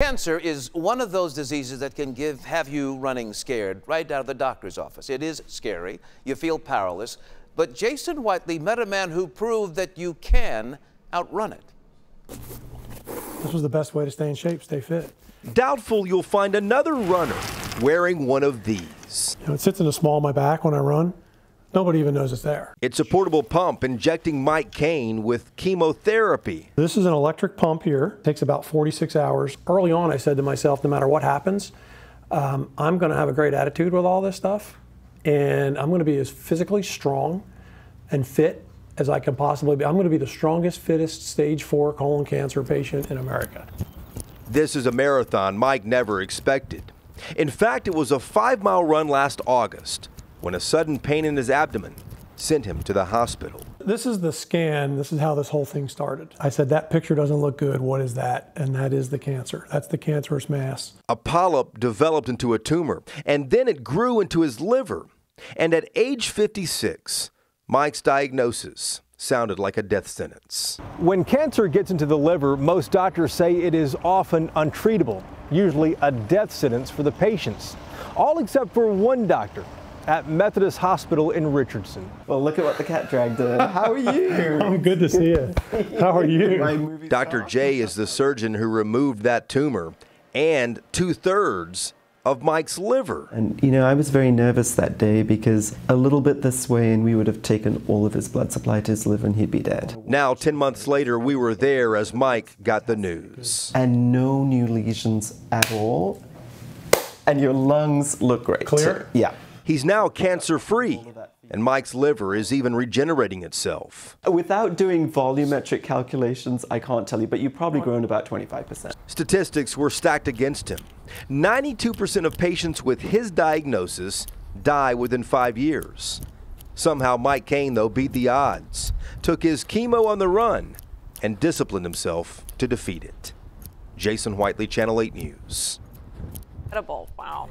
Cancer is one of those diseases that can give have you running scared right out of the doctor's office. It is scary. You feel powerless. But Jason Whitely met a man who proved that you can outrun it. This was the best way to stay in shape, stay fit. Doubtful you'll find another runner wearing one of these. You know, it sits in the small of my back when I run. Nobody even knows it's there. It's a portable pump injecting Mike Kane with chemotherapy. This is an electric pump here. It takes about 46 hours. Early on, I said to myself, no matter what happens, um, I'm going to have a great attitude with all this stuff, and I'm going to be as physically strong and fit as I can possibly be. I'm going to be the strongest, fittest stage four colon cancer patient in America. This is a marathon Mike never expected. In fact, it was a five mile run last August when a sudden pain in his abdomen sent him to the hospital. This is the scan. This is how this whole thing started. I said, That picture doesn't look good. What is that? And that is the cancer. That's the cancerous mass. A polyp developed into a tumor, and then it grew into his liver. And at age 56, Mike's diagnosis sounded like a death sentence. When cancer gets into the liver, most doctors say it is often untreatable, usually a death sentence for the patients. All except for one doctor at Methodist Hospital in Richardson. Well, look at what the cat dragged in. How are you? I'm good to see you. How are you? Dr. J is the surgeon who removed that tumor and two thirds of Mike's liver. And you know, I was very nervous that day because a little bit this way and we would have taken all of his blood supply to his liver and he'd be dead. Now, 10 months later, we were there as Mike got the news. And no new lesions at all. And your lungs look great. Clear? Yeah. He's now cancer free, and Mike's liver is even regenerating itself. Without doing volumetric calculations, I can't tell you, but you've probably grown about 25%. Statistics were stacked against him. 92% of patients with his diagnosis die within five years. Somehow, Mike Kane, though, beat the odds, took his chemo on the run, and disciplined himself to defeat it. Jason Whitely, Channel 8 News. Incredible. Wow.